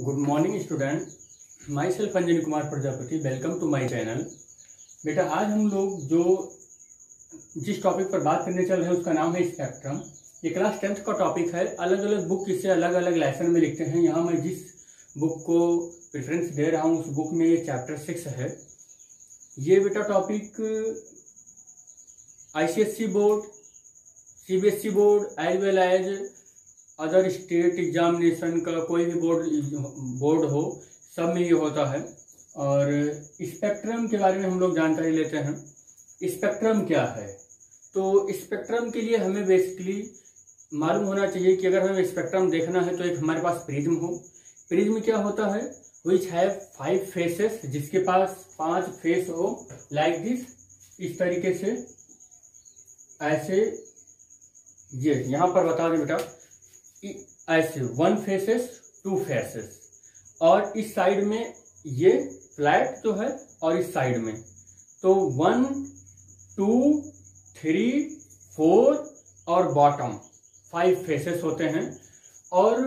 Good morning student myself Anjani Kumar Prajapati welcome to my channel बेटा, आज हम लोग जो जिस टॉपिक पर बात करने चल रहे हैं, उसका नाम है स्पेक्ट्रम ये क्लास टेंथ का टॉपिक है. अलग अलग बुक इससे अलग अलग लेसन में लिखते हैं. यहाँ मैं जिस बुक को प्रेफरेंस दे रहा हूँ, उस बुक में ये चैप्टर सिक्स है. ये बेटा topic ICSC board CBSE board as well as other state examination का कोई भी बोर्ड बोर्ड हो, सब में ये होता है। और स्पेक्ट्रम के बारे में हम लोग जानकारी लेते हैं। स्पेक्ट्रम क्या है? तो स्पेक्ट्रम के लिए हमें बेसिकली मालूम होना चाहिए कि अगर हमें स्पेक्ट्रम देखना है तो एक हमारे पास प्रिज्म हो। प्रिज्म क्या होता है? विच हैव फाइव फेसेस जिसके पास पाँच फेस हो लाइक दिस इस तरीके से ऐसे, ये, यहाँ पर बता दें बेटा। ऐसे वन फेसेस टू फेसेस और इस साइड में ये फ्लैट जो है और इस साइड में। तो वन टू थ्री फोर और बॉटम फाइव फेसेस होते हैं। और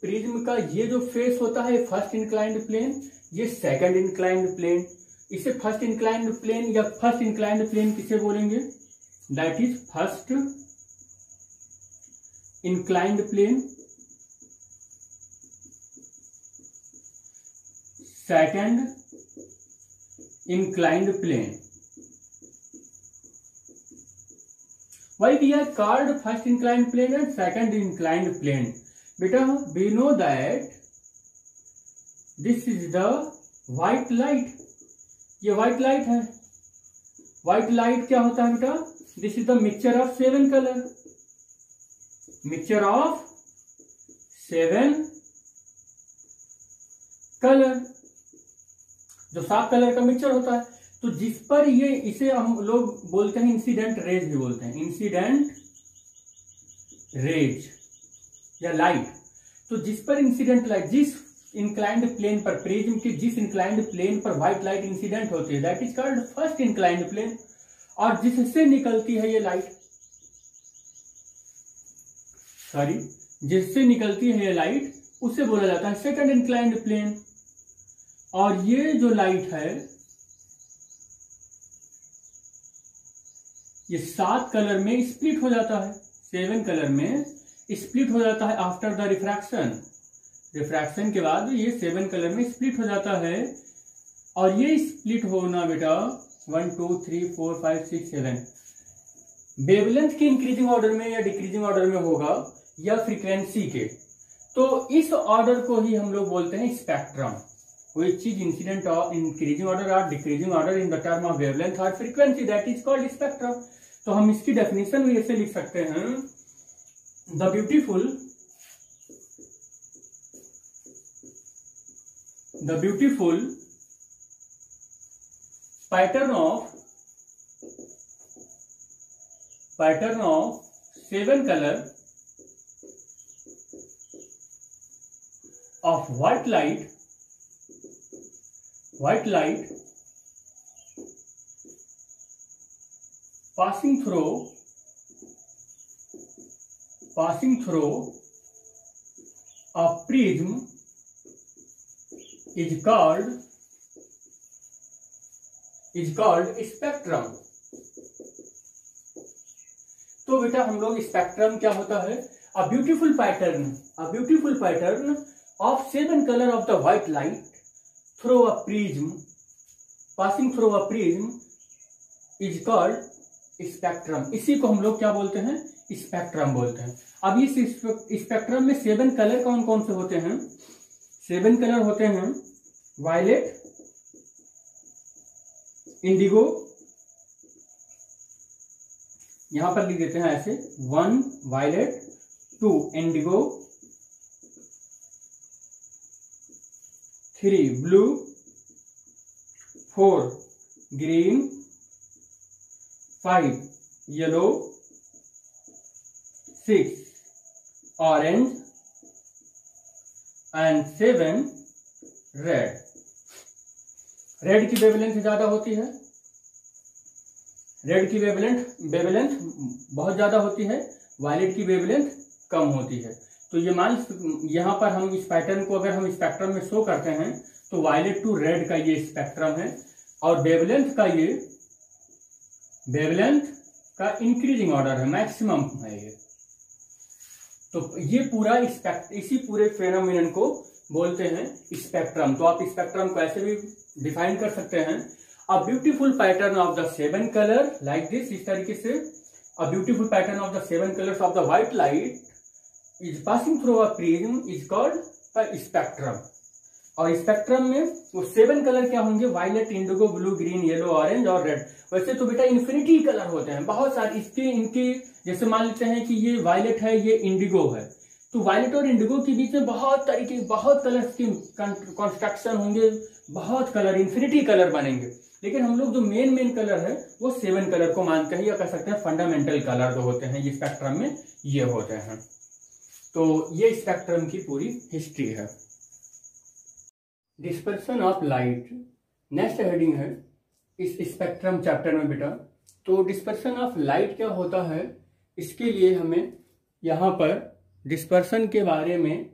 प्रिज्म का ये जो फेस होता है फ़र्स्ट इंक्लाइंड प्लेन ये सेकंड इंक्लाइंड प्लेन इसे फ़र्स्ट इंक्लाइंड प्लेन या फ़र्स्ट इंक्लाइंड प्लेन किसे बोलेंगे? That is first inclined plane second inclined plane why we are called first inclined plane and second inclined plane बेटा we know that this is the white light ये white light है। White light क्या होता है बेटा? This is the mixture of seven colour mixture of seven colour. जो सात colour का मिक्सचर होता है तो जिस पर ये इसे हम लोग बोलते हैं इंसिडेंट रेज भी बोलते हैं। इंसिडेंट रेज या लाइट तो जिस पर इंसिडेंट लाइट जिस इंक्लाइंड प्लेन पर प्रिज्म के जिस इंक्लाइंड प्लेन पर व्हाइट लाइट इंसिडेंट होती है that is called first inclined plane और जिससे निकलती है ये लाइट सॉरी, जिससे निकलती है लाइट, उसे बोला जाता है सेकंड इंक्लाइंड प्लेन और ये जो लाइट है, ये सात कलर में स्प्लिट हो जाता है, सेवन कलर में स्प्लिट हो जाता है आफ्टर द रिफ्रैक्शन रिफ्रैक्शन के बाद ये सेवन कलर में स्प्लिट हो जाता है. और ये स्प्लिट होना बेटा one two three four five six seven wavelength के इंक्रीजिंग ऑर्डर में या डिक्रीजिंग ऑर्डर में होगा या फ्रीक्वेंसी के। तो इस ऑर्डर को ही हम लोग बोलते हैं spectrum which cheese incident of increasing order or decreasing order in the term of wavelength और frequency that is called spectrum तो हम इसकी डेफिनेशन भी ऐसे लिख सकते हैं। The beautiful the beautiful pattern of pattern of seven colour of white light white light passing through passing through a prism is called is called spectrum तो बेटा हम लोग स्पेक्ट्रम क्या होता है a beautiful pattern a beautiful pattern seven colour of the white light through a prism, passing through a prism is called spectrum इसी को हम लोग क्या बोलते हैं? स्पेक्ट्रम बोलते हैं। अब इस स्पेक्ट्रम में सेवन कलर कौन कौन से होते हैं? सेवन कलर होते हैं वायलेट इंडिगो यहाँ पर लिख देते हैं ऐसे one violet two indigo three, blue, four, green, five, yellow, six, orange, and seven, red. Red की वेवलेंथ ज़्यादा होती है। रेड की वेवलेंथ वेवलेंथ बहुत ज़्यादा होती है। वायलेट की वेवलेंथ कम होती है। तो ये मान, यहाँ पर हम इस पैटर्न को अगर हम स्पेक्ट्रम में शो करते हैं तो वायलेट टू रेड का ये स्पेक्ट्रम है, और वेवलेंथ का ये वेवलेंथ का इंक्रीजिंग ऑर्डर है मैक्सिमम है ये। तो ये पूरा स्पेक्ट इसी पूरे फेनोमिन को बोलते हैं स्पेक्ट्रम तो आप स्पेक्ट्रम को ऐसे भी डिफाइन कर सकते हैं। A beautiful pattern of the seven colour like this इस तरीके से a beautiful pattern of the seven colours of the white light is passing through a prism is called a spectrum. और स्पेक्ट्रम में वो seven colour क्या होंगे? Violet indigo blue green yellow orange और red वैसे तो बेटा इन्फिनिटी कलर होते हैं। बहुत सारे इसके, इनके, जैसे मान लेते हैं कि ये वायलेट है, ये इंडिगो है। तो वायलेट और इंडिगो के बीच में बहुत तरीके, बहुत कलर के कंस्ट्रक्शन होंगे। बहुत कलर इन्फिनिटी कलर बनेंगे। लेकिन हम लोग जो मेन मेन कलर है, वो सेवन कलर को मानते हैं या कह सकते हैं फंडामेंटल कलर जो होते हैं, ये स्पेक्ट्रम में ये होते हैं। तो ये स्पेक्ट्रम की पूरी हिस्ट्री है। Dispersion of light next heading है इस स्पेक्ट्रम चैप्टर में बेटा। तो डिस्पर्सन ऑफ़ लाइट क्या होता है? इसके लिए हमें यहाँ पर डिस्पर्सन के बारे में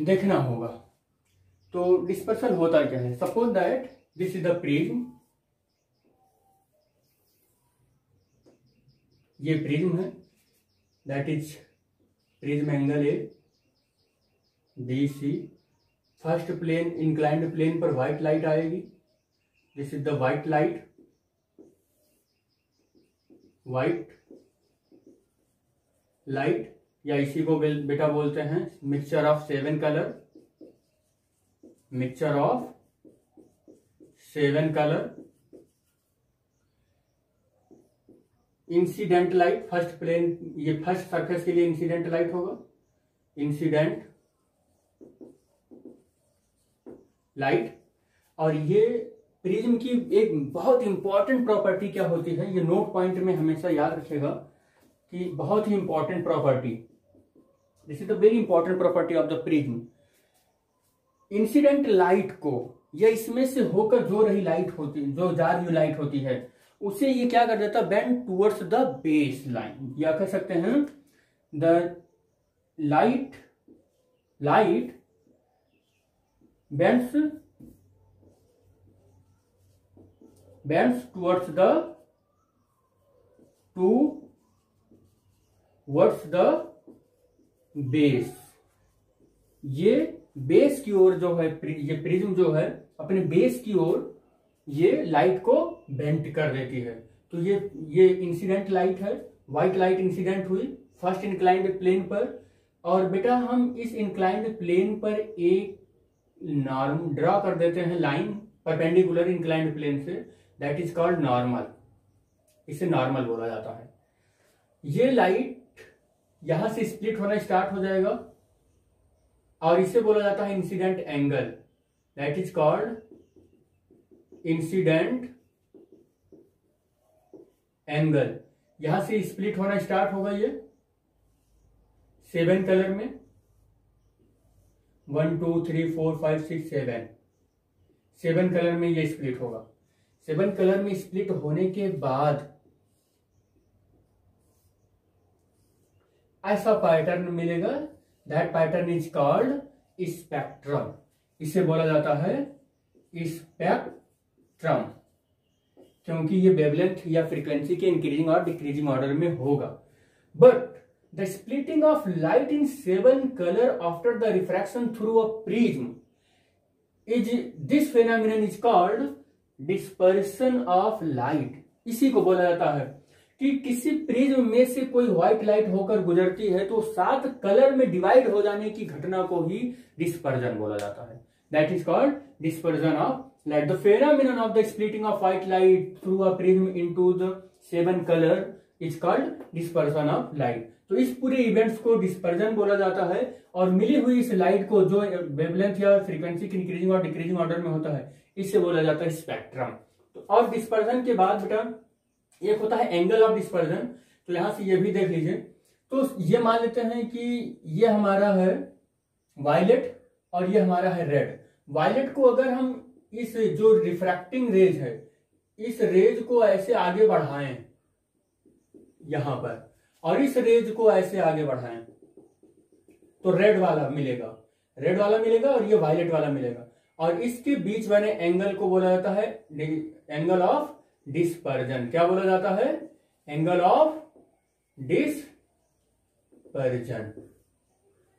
देखना होगा। तो डिस्पर्सन होता क्या है? Suppose that this is the prism ये प्रिज्म है। That is prism angle A D C first plane inclined plane पर व्हाइट लाइट आएगी। This is the white light white light या इसी को बेटा बोलते हैं mixture of seven colour mixture of seven colour incident light first plane ये first surface के लिए इंसिडेंट लाइट होगा। इंसिडेंट लाइट और ये प्रिज्म की एक बहुत इंपॉर्टेंट प्रॉपर्टी क्या होती है, ये नोट पॉइंट में हमेशा याद रखेगा कि बहुत ही important property this is the very important property of the prism incident light को, या इसमें से होकर जो रही लाइट होती, जो जा रही लाइट होती है उसे ये क्या कर देता bend towards the base line या कह सकते हैं? The light light bends bends towards the towards the base ये बेस की ओर जो है, ये प्रिज्म जो है, अपने बेस की ओर ये लाइट को बेंट कर देती है। तो ये ये इंसिडेंट लाइट है व्हाइट लाइट इंसिडेंट हुई फ़र्स्ट इंक्लाइंड प्लेन पर। और बेटा हम इस इंक्लाइंड प्लेन पर एक नॉर्म ड्रॉ कर देते हैं लाइन परपेंडिकुलर इंक्लाइंड प्लेन से। दैट इज़ कॉल्ड नॉर्मल इसे नॉर्मल बोला जाता है। ये लाइट यहाँ से स्प्लिट होना स्टार्ट हो जाएगा। और इसे बोला जाता है incident angle that is called incident angle यहाँ से स्प्लिट होना स्टार्ट होगा ये। सेवन कलर में। One two three four five six seven seven colour में ये स्प्लिट होगा। सेवन कलर में स्प्लिट होने के बाद ऐसा पैटर्न मिलेगा। That pattern is called spectrum इसे बोला जाता है स्पेक्ट्रम क्योंकि ये वेवलेंथ या फ्रीक्वेंसी के इंक्रीजिंग और डिक्रीजिंग ऑर्डर में होगा। But the splitting of light in seven colour after the refraction through a prism is this phenomenon is called dispersion of light इसी को बोला जाता है कि किसी प्रिज्म में से कोई व्हाइट लाइट होकर गुजरती है तो सात कलर में डिवाइड हो जाने की घटना को ही डिस्पर्जन बोला जाता है। That is called dispersion of light the phenomenon of the splitting of white light through a prism into the seven colour is called dispersion of light तो इस पूरे इवेंट्स को डिस्पर्जन बोला जाता है और मिली हुई इस लाइट को जो वेवलेंथ या फ्रीक्वेंसी की इंक्रीजिंग और डिक्रीजिंग ऑर्डर में होता है इसे बोला जाता है स्पेक्ट्रम तो और डिस्पर्जन के बाद बेटा, एक होता है एंगल ऑफ़ डिस्पर्जन तो यहाँ से ये भी देख लीजिए। तो ये मान लेते हैं कि ये हमारा है वायलेट और ये हमारा है रेड वायलेट को अगर हम इस जो रिफ्रैक्टिंग रेज है, इस रेज को ऐसे आगे बढ़ाएँ, यहाँ पर, और इस रेज को ऐसे आगे बढ़ाएँ। तो रेड वाला मिलेगा रेड वाला मिलेगा और ये वायलेट वाला मिलेगा, और इसके बीच मैंने एंगल को बोला जाता है एंगल ऑफ़ डिस्पर्जन क्या बोला जाता है? एंगल ऑफ़ डिस्पर्जन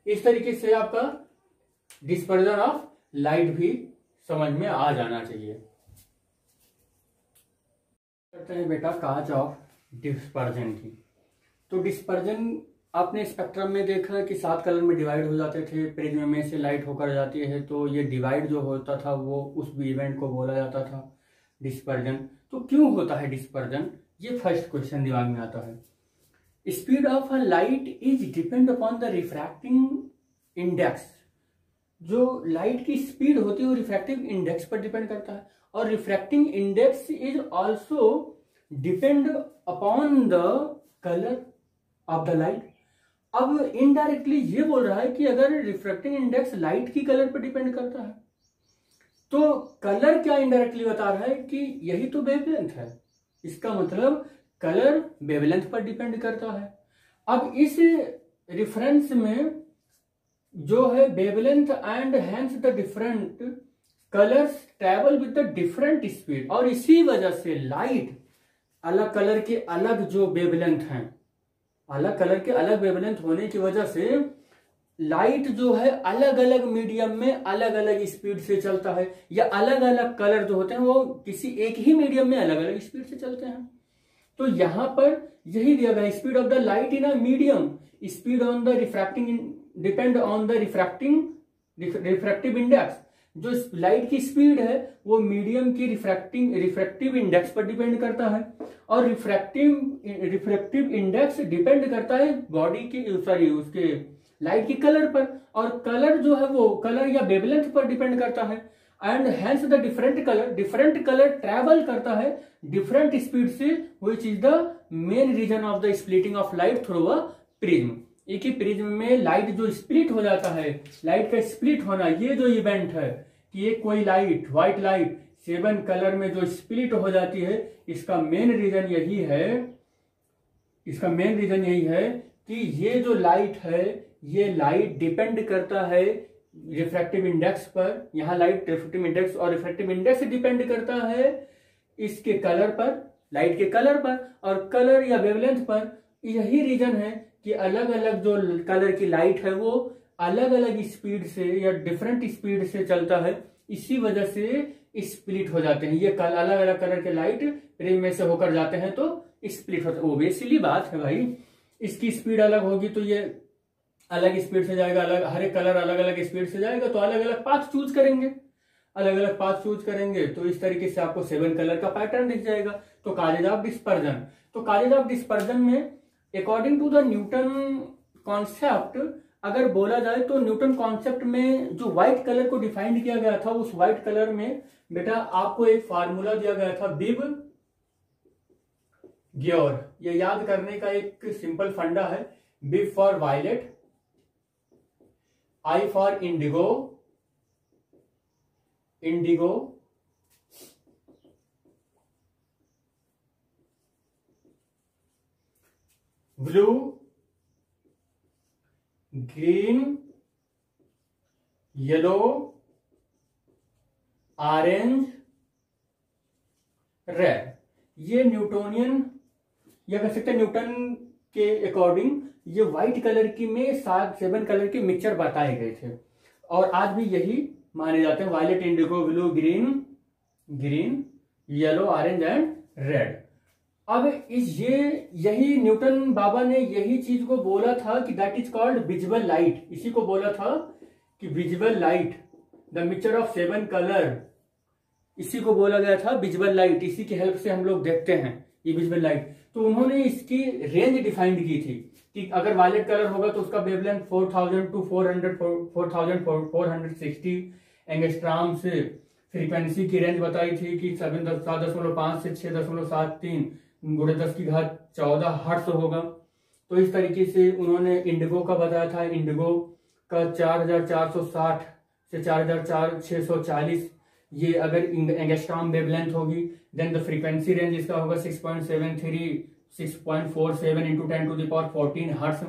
इस तरीके से आपका डिस्पर्जन ऑफ़ लाइट भी समझ में आ जाना चाहिए। करते हैं बेटा काज ऑफ़ डिस्पर्जन की। तो डिस्पर्जन आपने स्पेक्ट्रम में देखा कि सात कलर में डिवाइड हो जाते थे, प्रिज्म में से लाइट होकर जाती है तो ये डिवाइड जो होता था, वो उस इवेंट को बोला जाता था, डिस्पर्जन। तो क्यों होता है डिस्पर्जन? ये फ़र्स्ट क्वेश्चन दिमाग में आता है। Speed of a light is depend upon the refracting index. जो लाइट की स्पीड होती है वो रिफ्रैक्टिव इंडेक्स पर डिपेंड करता है। और refracting index is also depend upon the colour of the light अब इनडायरेक्टली ये बोल रहा है कि अगर रिफ्रैक्टिंग इंडेक्स लाइट की कलर पर डिपेंड करता है तो कलर क्या इनडायरेक्टली बता रहा है कि यही तो वेवलेंथ है। इसका मतलब कलर वेवलेंथ पर डिपेंड करता है। अब इस रिफरेंस में जो है wavelength and hence the different colours travel with the different speed और इसी वजह से लाइट अलग कलर के अलग जो वेवलेंथ हैं, अलग कलर के अलग वेवलेंथ होने की वजह से लाइट जो है अलग अलग मीडियम में अलग अलग स्पीड से चलता है, या अलग अलग कलर जो होते हैं वो किसी एक ही मीडियम में अलग अलग स्पीड से चलते हैं। तो यहाँ पर यही दिया गया speed of the light in a medium speed on the refracting depend on the refracting refractive index जो लाइट की स्पीड है, वो मीडियम की रिफ्रैक्टिंग रिफ्रैक्टिव इंडेक्स पर डिपेंड करता है। और रिफ्रैक्टिव रिफ्रैक्टिव इंडेक्स डिपेंड करता है बॉडी के सॉरी उसके लाइट की कलर पर। और कलर जो है वो कलर या वेवलेंथ पर डिपेंड करता है। And hence the different colour different colour travel करता है डिफरेंट स्पीड से which is the main reason of the splitting of light through a prism एक ही प्रिज्म में लाइट जो स्प्लिट हो जाता है, लाइट का स्प्लिट होना, ये जो इवेंट है कि एक कोई light white light seven colour में जो स्प्लिट हो जाती है, इसका मेन रीजन यही है, इसका मेन रीजन यही है कि ये जो लाइट है, ये लाइट डिपेंड करता है रिफ्रैक्टिव इंडेक्स पर। यहाँ लाइट रिफ्रैक्टिव इंडेक्स और रिफ्रैक्टिव इंडेक्स डिपेंड करता है इसके कलर पर लाइट के कलर पर और कलर या वेवलेंथ पर। यही रीजन है कि अलग अलग जो कलर की लाइट है वो अलग अलग स्पीड से या डिफरेंट स्पीड से चलता है, इसी वजह से स्प्लिट हो जाते हैं। ये कल अलग अलग कलर के लाइट रिंग में से होकर जाते हैं तो स्प्लिट होता है ओबियसली बात है भाई। इसकी स्पीड अलग होगी तो ये अलग स्पीड से जाएगा, अलग, हर एक कलर अलग अलग स्पीड से जाएगा तो अलग अलग पाथ चूज़ करेंगे। अलग अलग पाथ चूज़ करेंगे तो इस तरीके से आपको सेवन कलर का पैटर्न दिख जाएगा। तो कालेज ऑफ़ डिस्पर्जन तो कालेज ऑफ़ डिस्पर्जन में according to the Newton concept अगर बोला जाए तो न्यूटन कॉन्सेप्ट में जो व्हाइट कलर को डिफाइंड किया गया था, उस व्हाइट कलर में बेटा आपको एक फार्मूला दिया गया था, बिब ग्योर ये याद करने का एक सिंपल फंडा है। बिब for violet I for indigo indigo blue, green, yellow, orange, red. ये न्यूटोनियन, या कह सकते न्यूटन के अकॉर्डिंग ये व्हाइट कलर की में सात सेवन कलर के मिक्सचर बताए गए थे। और आज भी यही माने जाते हैं। Violet indigo blue green green yellow orange and red अब इस ये, यही न्यूटन बाबा ने यही चीज़ को बोला था कि that is called visual light इसी को बोला था कि visual light the mixture of seven colour इसी को बोला गया था विजुअल लाइट इसी की हेल्प से हम लोग देखते हैं ये विजुअल लाइट तो उन्होंने इसकी रेंज डिफाइंड की थी कि अगर वायलेट कलर होगा तो उसका वेवलेंथ 4000 टू 400 4460 एंगस्ट्राम से फ्रीक्वेंसी की रेंज बताई थी कि सेवन सात दशमलव पाँच से छह दशमलव सात तीन गुड़े दस की घात चौदह हर्ष होगा। तो इस तरीके से उन्होंने इंडिगो का बताया था। इंडिगो का चार हज़ार चार सौ साठ से चार हज़ार चार छह सौ चालीस, ये अगर एंगस्ट्रॉम वेवलेंथ होगी देन द फ्रीक्वेंसी रेंज इसका होगा six point seven three six point four seven into ten to the power fourteen hertz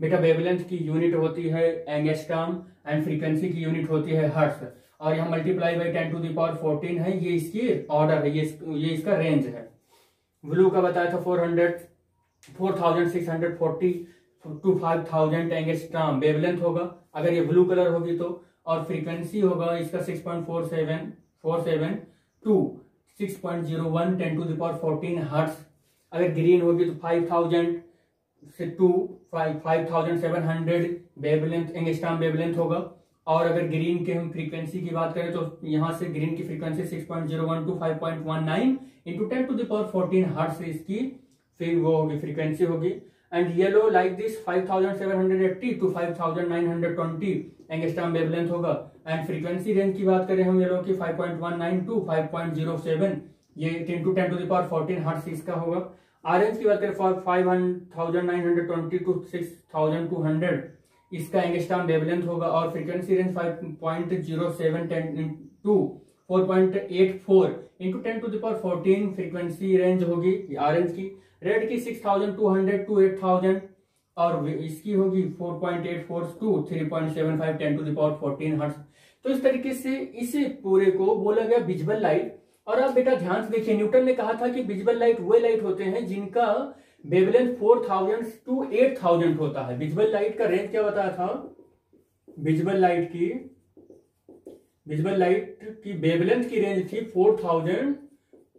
बेटा वेवलेंथ की यूनिट होती है एंगेस्ट्राम एंड फ्रीक्वेंसी की यूनिट होती है हर्ट्स और यहाँ multiply by ten to the power fourteen है, ये इसकी ऑर्डर है, ये इसका रेंज है। ब्लू का बताया था four hundred four thousand six hundred forty to five thousand angstrom wavelength होगा। अगर ये ब्लू कलर होगी तो और फ्रीक्वेंसी होगा इसका six point four seven four seven to six point zero one ten to the power fourteen hertz अगर green होगी तो फाइव थाउज़ेंड से to five five thousand seven hundred wavelength angstrom wavelength होगा। और अगर ग्रीन के हम फ्रीक्वेंसी की बात करें तो यहाँ से ग्रीन की frequency six point zero one two five point one nine into ten to the power fourteen hertz इसकी फिर वो होगी फ्रीक्वेंसी होगी। And yellow like this five thousand seven hundred eighty to five thousand nine hundred twenty angstrom wavelength होगा। And frequency range की बात करें हम येलो की five point one nine to five point zero seven ये ten to ten to the power fourteen hertz इसका होगा। Orange की बात करें for five thousand nine hundred twenty to six thousand two hundred इसका एंगस्टाम वेवलेंथ होगा और frequency range five point zero seven ten to four point eight four into ten to the power fourteen frequency range होगी orange की। Red की six thousand two hundred to eight thousand और इसकी होगी four point eight four to three point seven five ten to the power fourteen hertz तो इस तरीके से इसे पूरे को बोला गया विजुअल लाइट। और आप बेटा ध्यान से देखिए, न्यूटन ने कहा था कि विजुअल लाइट वे लाइट होते हैं जिनका wavelength four thousand to eight thousand होता है। विजुअल लाइट का रेंज क्या बताया था? विजुअल लाइट की विजुअल लाइट की वेवलेंथ की रेंज थी four thousand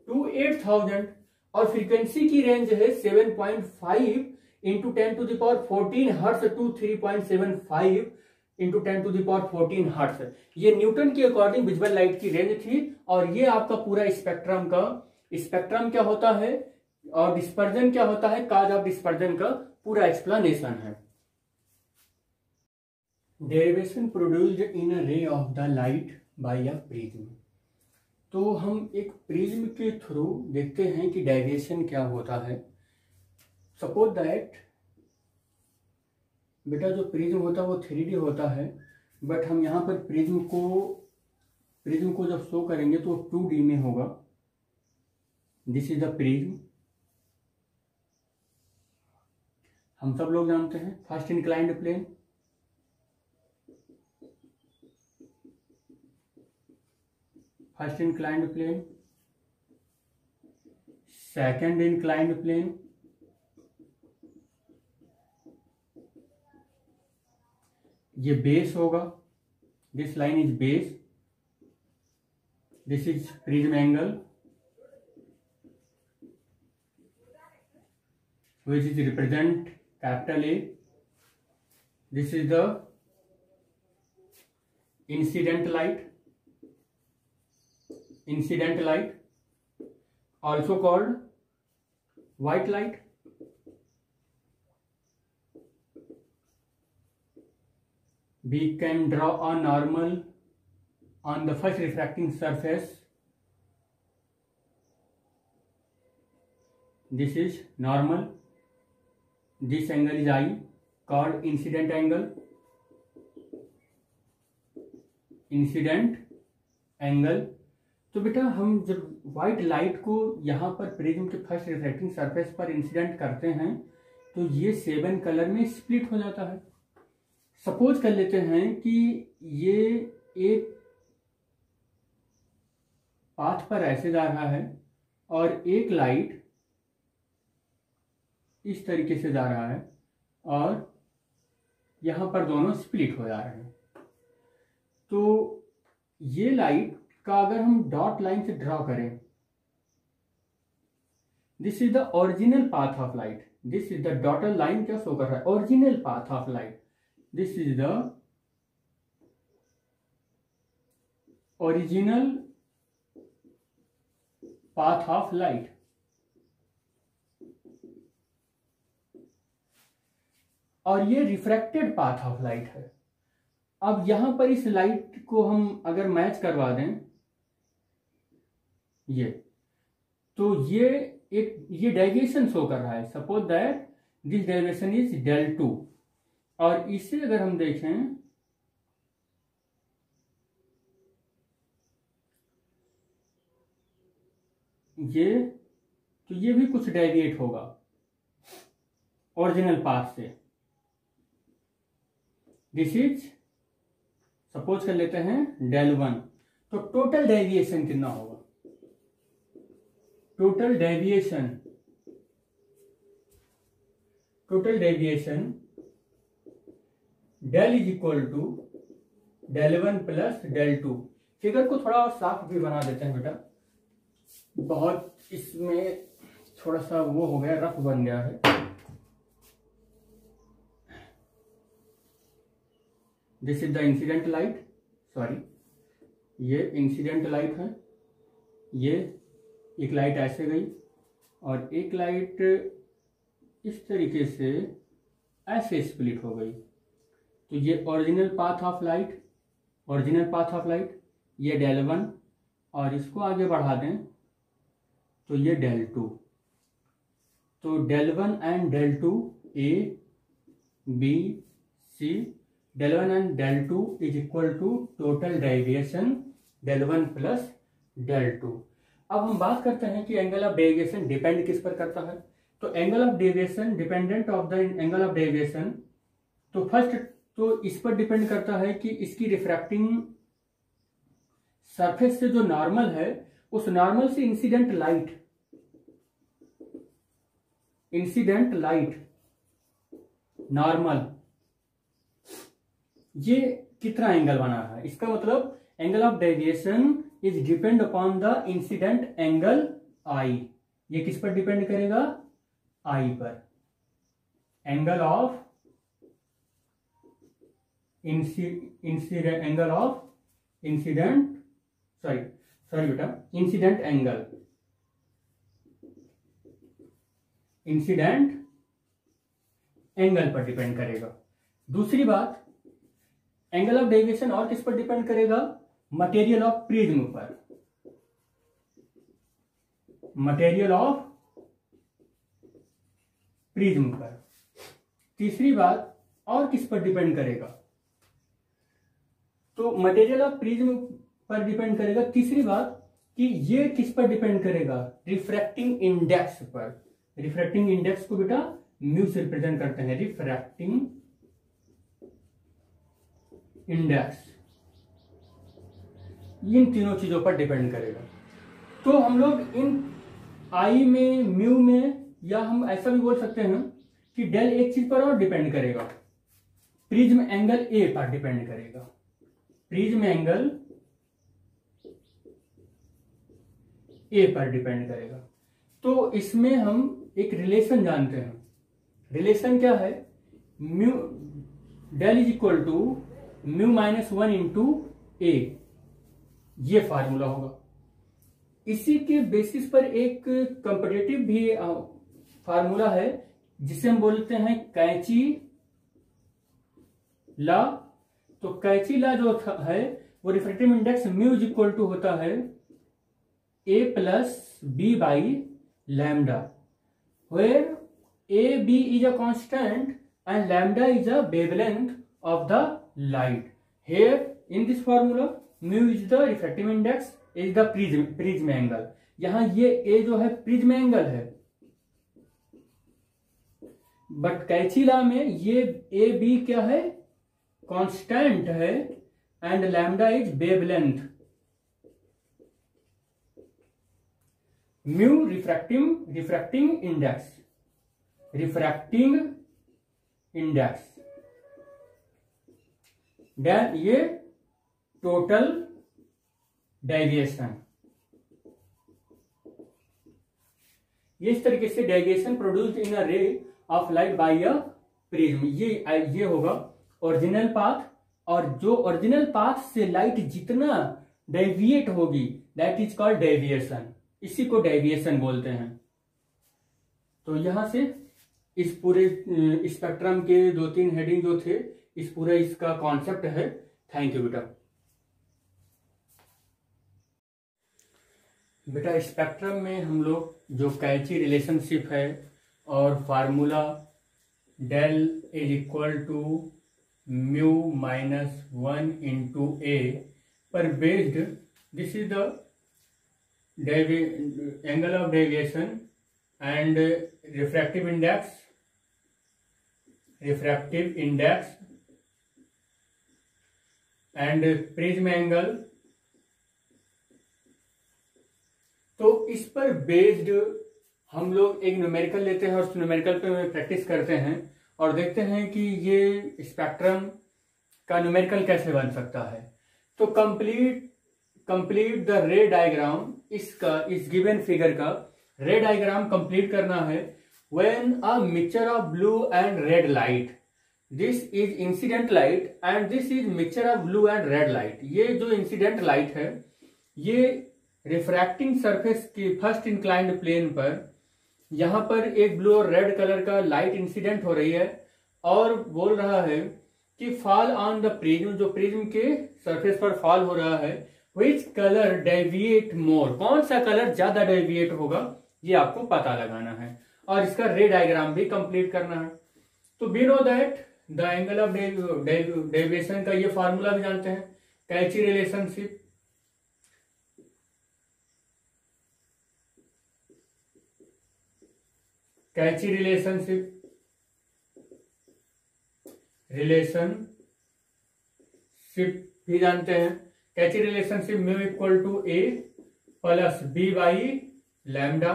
to eight thousand और फ्रीक्वेंसी की रेंज है seven point five into ten to the power fourteen hertz to three point seven five into ten to the power fourteen hertz ये Newton के according visual light की range थी और ये आपका पूरा स्पेक्ट्रम का स्पेक्ट्रम क्या होता है? और डिस्पर्जन क्या होता है? काज ऑफ़ डिस्पर्जन का पूरा एक्सप्लेनेशन है। Derivation produced in a ray of the light by a prism तो हम एक प्रिज्म के थ्रू देखते हैं कि डेरिवेशन क्या होता है। सपोज़ दैट बेटा जो प्रिज्म होता है, वो थ्री डी होता है बट हम यहाँ पर प्रिज्म को प्रिज्म को जब शो करेंगे तो टू डी में होगा। दिस इज़ द प्रिज्म हम सब लोग जानते हैं first inclined plane first inclined plane second inclined plane ये बेस होगा। This line is base this is prism angle which is represent capital A. This is the incident light. Incident light also called white light. We can draw a normal on the first refracting surface. This is normal this angle is I, called incident angle. Incident angle तो बेटा हम जब white light को यहाँ पर prism के first reflecting surface पर incident करते हैं तो ये सेवन कलर में स्प्लिट हो जाता है। सपोज़ कर लेते हैं कि ये एक पाथ पर ऐसे जा रहा है और एक लाइट इस तरीके से जा रहा है और यहाँ पर दोनों स्प्लिट हो जा रहे हैं। तो ये लाइट का अगर हम डॉट लाइन से ड्रॉ करें this is the original path of light this is the dotted line क्या शो कर रहा है? Original path of light this is the original path of light और ये रिफ्रैक्टेड पाथ ऑफ़ लाइट है। अब यहाँ पर इस लाइट को हम अगर मैच करवा दें, ये तो ये एक, ये डेविएशन शो कर रहा है। Suppose that this deviation is del two और इसे अगर हम देखें, ये तो ये भी कुछ डेविएट होगा ओरिजिनल पाथ से। दिस इज़ सपोज़ कर लेते हैं डेल वन तो टोटल डेविएशन कितना होगा? Total deviation total deviation del is equal to del one plus del two figure को थोड़ा और साफ़ भी बना देते हैं बेटा। बहुत इसमें थोड़ा सा वो हो गया रफ बन गया है। This is the incident light sorry ये इंसिडेंट लाइट है। ये एक लाइट ऐसे गई और एक लाइट इस तरीके से ऐसे स्प्लिट हो गई। तो ये original path of light original path of light ये डेल वन और इसको आगे बढ़ा दें तो ये डेल टू तो del one and del two A B C del one and del two is equal to total deviation del one plus del two अब हम बात करते हैं कि एंगल ऑफ़ डेविएशन डिपेंड किस पर करता है? तो angle of deviation dependent of the angle of deviation तो फ़र्स्ट तो इस पर डिपेंड करता है कि इसकी रिफ्रैक्टिंग सरफेस से जो नॉर्मल है, उस नॉर्मल से incident light incident light normal ये कितना एंगल बना रहा है? इसका मतलब angle of deviation is depend upon the incident angle I ये किस पर डिपेंड करेगा? आई पर. Angle of incident angle of incident sorry sorry बेटा इंसिडेंट एंगल इंसिडेंट एंगल पर डिपेंड करेगा. दूसरी बात एंगल ऑफ़ डेविएशन और किस पर डिपेंड करेगा? मटेरियल ऑफ़ प्रिज्म पर। मटेरियल ऑफ़ प्रिज्म पर। तीसरी बात, और किस पर डिपेंड करेगा? तो मटेरियल ऑफ़ प्रिज्म पर डिपेंड करेगा। तीसरी बात, कि ये किस पर डिपेंड करेगा? रिफ्रैक्टिंग इंडेक्स पर। रिफ्रैक्टिंग इंडेक्स को बेटा म्यू से रिप्रेजेंट करते हैं। रिफ्रैक्टिंग इंडेक्स इन तीनों चीज़ों पर डिपेंड करेगा। तो हम लोग इन आई में म्यू में, या हम ऐसा भी बोल सकते हैं कि डेल एक चीज़ पर और डिपेंड करेगा। प्रिज्म एंगल ए पर डिपेंड करेगा। प्रिज्म एंगल ए पर डिपेंड करेगा। तो इसमें हम एक रिलेशन जानते हैं। रिलेशन क्या है? Mu del is equal to mu minus one into A ये फार्मूला होगा। इसी के बेसिस पर एक कंपटेटिव भी फार्मूला है, जिसे हम बोलते हैं कैची ला। तो कैची ला जो है, वो refractive index mu is equal to होता है A plus B by lambda where A B is a constant and lambda is a wavelength of the light here in this formula mu is the refractive index is the prism prism angle यहाँ ये A जो है prism angle है। But कैचिला में ये A B क्या है? Constant है and lambda is wavelength mu refracting refracting index refracting index ये टोटल डेविएशन ये इस तरीके से deviation produced in a ray of light by a prism ये ये होगा ओरिजिनल पाथ और जो ओरिजिनल पाथ से लाइट जितना डेविएट होगी दैट इज़ कॉल्ड डेविएशन इसी को डेविएशन बोलते हैं। तो यहाँ से इस पूरे स्पेक्ट्रम के दो तीन हेडिंग जो थे इस पूरे इसका कॉन्सेप्ट है। थैंक यू बेटा। बेटा स्पेक्ट्रम में हम लोग जो कैची रिलेशनशिप है और formula del is equal to mu minus one into A पर based this is the angle of deviation and refractive index refractive index and prism angle तो इस पर बेस्ड हम लोग एक न्यूमेरिकल लेते हैं और उस न्यूमेरिकल पे प्रैक्टिस करते हैं और देखते हैं कि ये स्पेक्ट्रम का न्यूमेरिकल कैसे बन सकता है। तो complete complete the ray diagram इसका, इस गिवन फिगर का रे डायग्राम कंप्लीट करना है। When a mixture of blue and red light this is incident light and this is mixture of blue and red light ये जो इंसिडेंट लाइट है, ये रिफ्रैक्टिंग सरफेस के फ़र्स्ट इंक्लाइंड प्लेन पर यहाँ पर एक ब्लू और रेड कलर का लाइट इंसिडेंट हो रही है और बोल रहा है कि फॉल ऑन द प्रिज्म जो प्रिज्म के सरफेस पर फॉल हो रहा है विच कलर डेविएट मोर कौन सा कलर ज़्यादा डेविएट होगा? ये आपको पता लगाना है और इसका रे डायग्राम भी कंप्लीट करना है। तो we know that the angle of deviation का ये फॉर्मूला भी जानते हैं, Cauchy relationship. Cauchy relationship relationship भी जानते हैं। Cauchy relationship mu equal to A plus B by lambda.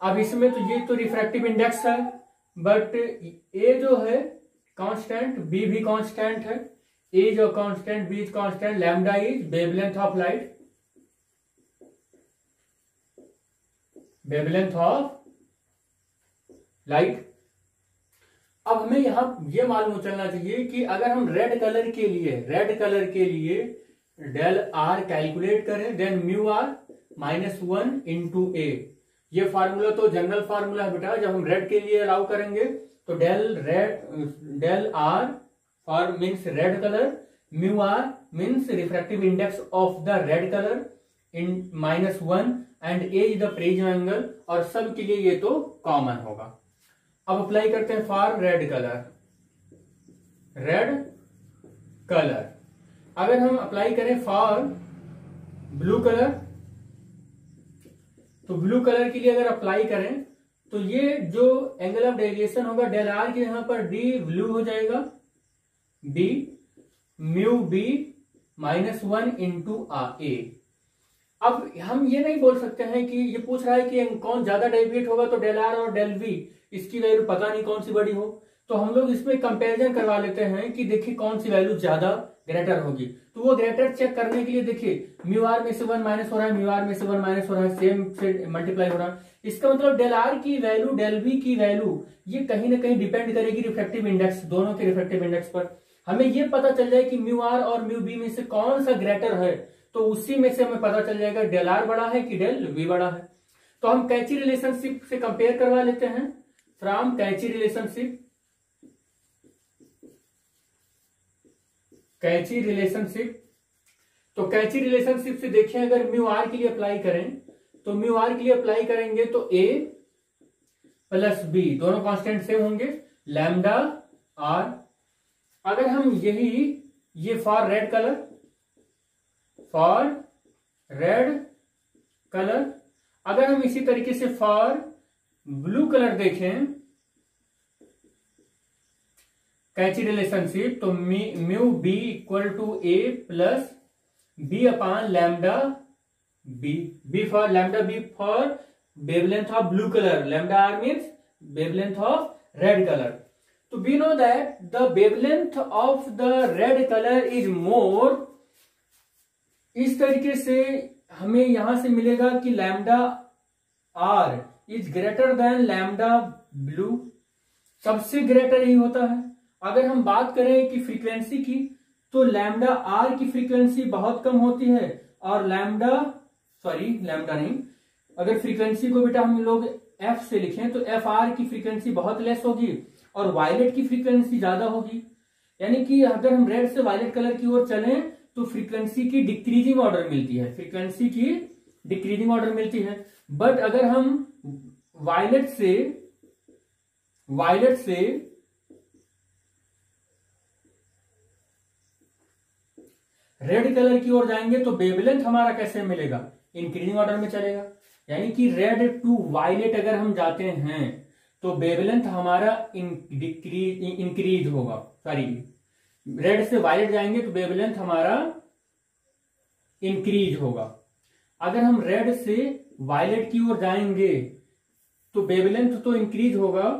अब इसमें तो ये तो रिफ्रैक्टिव इंडेक्स है बट ए जो है कांस्टेंट बी भी कांस्टेंट है ए जो constant B is constant lambda is wavelength of light wavelength of light अब हमें यहाँ ये मालूम चलना चाहिए कि अगर हम रेड कलर के लिए रेड कलर के लिए डेल आर कैलकुलेट करें then mu R minus one into A ये फार्मूला तो जनरल फार्मूला है बेटा, जब हम रेड के लिए अलाउ करेंगे तो del red del R for means red colour mu R means refractive index of the red colour in minus one and A is the prism angle और सब के लिए ये तो कॉमन होगा। अब अप्लाई करते हैं for red colour red colour अगर हम अप्लाई करें फॉर ब्लू कलर तो ब्लू कलर के लिए अगर अप्लाई करें तो ये जो एंगल ऑफ़ डेविएशन होगा डेल आर के यहाँ पर डी ब्लू हो जाएगा। B mu B minus one into R A अब हम ये नहीं बोल सकते हैं कि ये पूछ रहा है कि कौन ज़्यादा डेविएट होगा तो डेल आर और डेल वी इसकी वैल्यू पता नहीं कौन सी बड़ी हो। तो हम लोग इसमें कंपैरिजन करवा लेते हैं कि देखिए कौन सी वैल्यू ज़्यादा ग्रेटर होगी। तो वो ग्रेटर चेक करने के लिए देखिए म्यू आर में से वन माइनस हो रहा है म्यू आर में से वन माइनस हो रहा है सेम से मल्टीप्लाई हो रहा है। इसका मतलब डेल आर की वैल्यू डेल वी की वैल्यू ये कहीं ना कहीं डिपेंड करेगी रिफ्लेक्टिव इंडेक्स दोनों के रिफ्लेक्टिव इंडेक्स पर। हमें ये पता चल जाए कि म्यू आर और म्यू बी में से कौन सा ग्रेटर है तो उसी में से हमें पता चल जाएगा डेल आर बड़ा है कि डेल वी बड़ा है। तो हम कैची रिलेशनशिप से कंपेयर करवा लेते हैं। From Cauchy relationship Cauchy relationship तो कैची रिलेशनशिप से देखें, अगर म्यू आर के लिए अप्लाई करें तो म्यू आर के लिए अप्लाई करेंगे तो ए प्लस बी दोनों कांस्टेंट सेम होंगे लैमडा आर अगर हम यही, ये for red colour for red colour अगर हम इसी तरीके से फॉर ब्लू कलर देखें कैची रिलेशनशिप तो mu B equal to A plus B upon lambda B. B for, lambda B for wavelength of blue colour lambda R means wavelength of red colour तो we know that the wavelength of the red colour is more इस तरीके से हमें यहाँ से मिलेगा कि lambda R is greater than lambda blue सबसे ग्रेटर ही होता है। अगर हम बात करें कि फ्रीक्वेंसी की तो लैमडा आर की फ्रीक्वेंसी बहुत कम होती है और लैमडा सॉरी लैमडा नहीं। अगर फ्रीक्वेंसी को बेटा हम लोग एफ़ से लिखें तो एफ़ आर की फ्रीक्वेंसी बहुत लेस होगी और वायलेट की फ्रीक्वेंसी ज़्यादा होगी। यानी कि अगर हम रेड से वायलेट कलर की ओर चलें तो फ्रीक्वेंसी की डिक्रीजिंग ऑर्डर मिलती है। फ्रीक्वेंसी की डिक्रीजिंग ऑर्डर मिलती है। बट अगर हम वायलेट से वायलेट से रेड कलर की ओर जाएँगे तो बेबलेंथ हमारा कैसे मिलेगा? इंक्रीजिंग ऑर्डर में चलेगा। यानी कि रेड टू वायलेट अगर हम जाते हैं तो बेबलेंथ हमारा इंक्रीज होगा। सॉरी रेड से वायलेट जाएँगे तो वेवलेंथ हमारा इंक्रीज होगा। अगर हम रेड से वायलेट की ओर जाएँगे तो वेवलेंथ तो इंक्रीज होगा।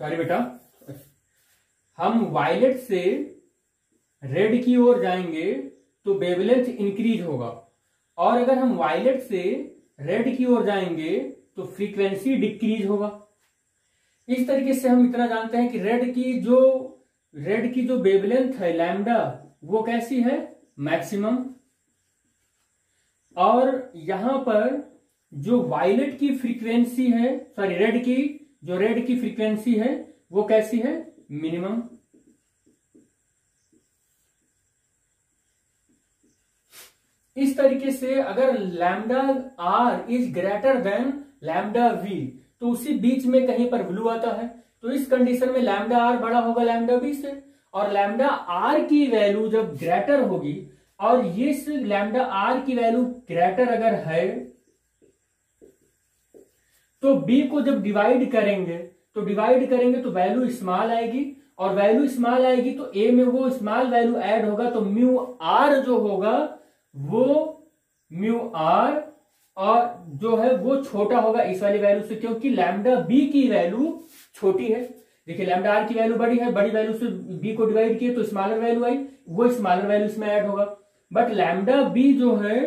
सॉरी बेटा। हम वायलेट से रेड की ओर जाएँगे तो वेवलेंथ इंक्रीज होगा। और अगर हम वायलेट से रेड की ओर जाएँगे तो फ्रीक्वेंसी डिक्रीज होगा। इस तरीके से हम इतना जानते हैं कि रेड की जो रेड की जो वेवलेंथ है लैम्डा वो कैसी है? मैक्सिमम और यहाँ पर जो वायलेट की फ्रीक्वेंसी है सॉरी रेड की, जो रेड की फ्रीक्वेंसी है, वो कैसी है? मिनिमम इस तरीके से अगर lambda R is greater than lambda V तो उसी बीच में कहीं पर ब्लू आता है। तो इस कंडीशन में लैमडा आर बड़ा होगा लैमडा वी से। और लैमडा आर की वैल्यू जब ग्रेटर होगी, और ये लैमडा आर की वैल्यू ग्रेटर अगर है तो बी को जब डिवाइड करेंगे तो डिवाइड करेंगे तो वैल्यू स्मॉल आएगी और वैल्यू स्मॉल आएगी तो ए में वो स्मॉल वैल्यू ऐड होगा तो म्यू आर जो होगा वो म्यू आर और जो है वो छोटा होगा इस वाली वैल्यू से क्योंकि लैमडा बी की वैल्यू छोटी है। देखिए लैमडा आर की वैल्यू बड़ी है, बड़ी वैल्यू से बी को डिवाइड किए तो स्मॉलर वैल्यू आई, वो स्मॉलर वैल्यू इसमें ऐड होगा। बट लैमडा बी जो है,